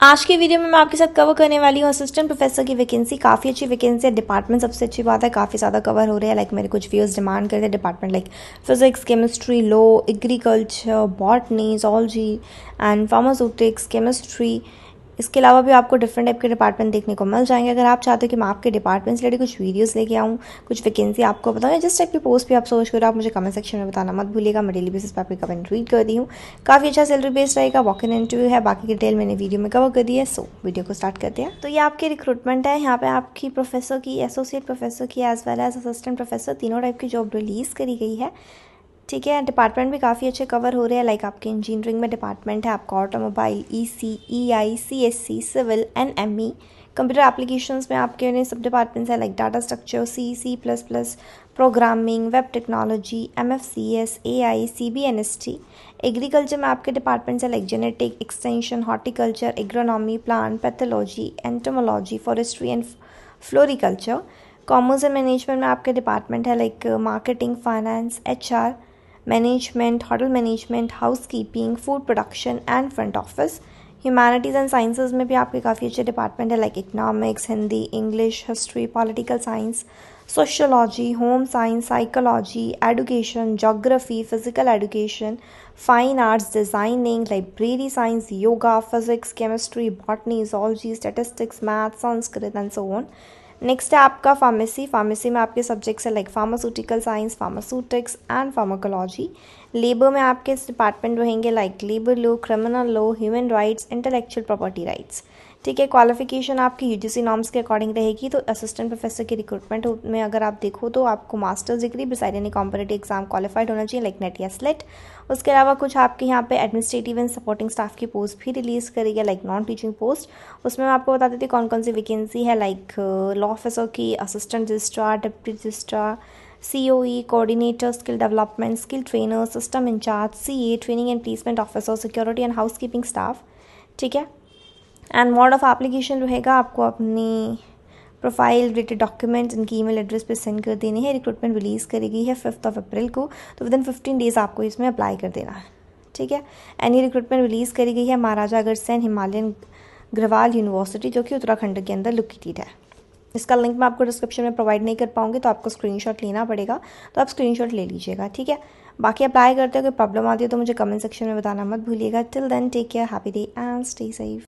आज के वीडियो में मैं आपके साथ कवर करने वाली हूँ असिस्टेंट प्रोफेसर की वैकेंसी काफ़ी अच्छी वैकेंसी है। डिपार्टमेंट सबसे अच्छी बात है। काफ़ी ज़्यादा कवर हो रहे हैं। लाइक मेरे कुछ व्यूज़ डिमांड करते हैं department like physics chemistry law agriculture botany zoology and pharmaceutics chemistry इसके अलावा भी आपको डिफरेंट टाइप के डिपार्टमेंट देखने को मिल जाएँगे। अगर आप चाहते हो कि मैं आपके डिपार्टमेंट से रिलेटेड कुछ वीडियोस लेके आऊँ, कुछ वैकेंसी आपको बताऊँ, या जिस टाइप की पोस्ट भी आप सोच करो, आप मुझे कमेंट सेक्शन में बताना मत भूलिएगा। मैं डेली बेसिस पर आपकी कमेंट रीड कर दी हूँ। काफ़ी अच्छा सैलरी बेस्ड रहेगा वॉक इन इंटरव्यू है, बाकी डिटेल मैंने वीडियो में कवर कर दी है सो वीडियो को स्टार्ट करते हैं। तो ये आपकी रिक्रूटमेंट है। यहाँ पे आपकी प्रोफेसर की एसोसिएट प्रोफेसर की as well as assistant professor तीनों टाइप की जॉब रिलीज़ करी गई है। ठीक है डिपार्टमेंट भी काफ़ी अच्छे कवर हो रहे हैं लाइक आपके इंजीनियरिंग में डिपार्टमेंट है, आपका automobile E C E I C S C civil N M E computer applications में आपके सब डिपार्टमेंट्स हैं like data structure C C plus plus programming web technology M F C S A I C B N S T agriculture में आपके departments हैं like genetic extension horticulture agronomy plant pathology entomology forestry and floriculture commerce and management में आपके department है like marketing finance H R management hotel management housekeeping food production and front office humanities and sciences में भी आपके काफ़ी अच्छे department है like economics Hindi English history political science sociology home science psychology education geography physical education fine arts designing library science yoga physics chemistry botany zoology statistics math Sanskrit and so on next है आपका pharmacy pharmacy में आपके subjects है like pharmaceutical science pharmaceutics and pharmacology labour में आपके department रहेंगे like labour law criminal law human rights intellectual property rights ठीक है क्वालिफिकेशन आपकी यूजीसी नॉर्म्स के अकॉर्डिंग रहेगी तो असिस्टेंट प्रोफेसर की रिक्रूटमेंट में अगर आप देखो तो आपको मास्टर्स डिग्री बिसाइड यानी कॉम्पिटेटिव एग्ज़ाम क्वालिफाइड होना चाहिए लाइक नेट या स्लेट उसके अलावा कुछ आपके यहाँ पे एडमिनिस्ट्रेटिव एंड सपोर्टिंग स्टाफ की पोस्ट भी रिलीज़ करेगी लाइक नॉन टीचिंग पोस्ट उसमें मैं आपको बता देती कौन कौन सी वैकेंसी है लाइक लॉ ऑफिसर की assistant registrar deputy registrar C O E coordinator skill development skill trainer system in-charge C A training and placement officer security and housekeeping staff ठीक है? एंड मोड ऑफ़ एप्लीकेशन रहेगा आपको अपनी profile related documents इनकी email address पे send कर देने हैं। रिक्रूटमेंट रिलीज़ करी गई है फिफ्थ ऑफ़ अप्रैल को। तो विद इन फिफ्टीन डेज़ आपको इसमें अप्लाई कर देना है। ठीक है? ये रिक्रूटमेंट रिलीज़ करी गई है महाराजा अग्रसेन हिमालयन ग्रवाल यूनिवर्सिटी जो कि उत्तराखंड के अंदर लोकेटेड है। इसका लिंक मैं आपको डिस्क्रिप्शन में प्रोवाइड नहीं कर पाऊँगी तो आपको स्क्रीनशॉट लेना पड़ेगा। तो आप स्क्रीनशॉट ले लीजिएगा, ठीक है? बाकी अप्लाई करते हो, कोई प्रॉब्लम आती है तो मुझे कमेंट सेक्शन में बताना मत भूलिएगा। Till then take care happy day and stay safe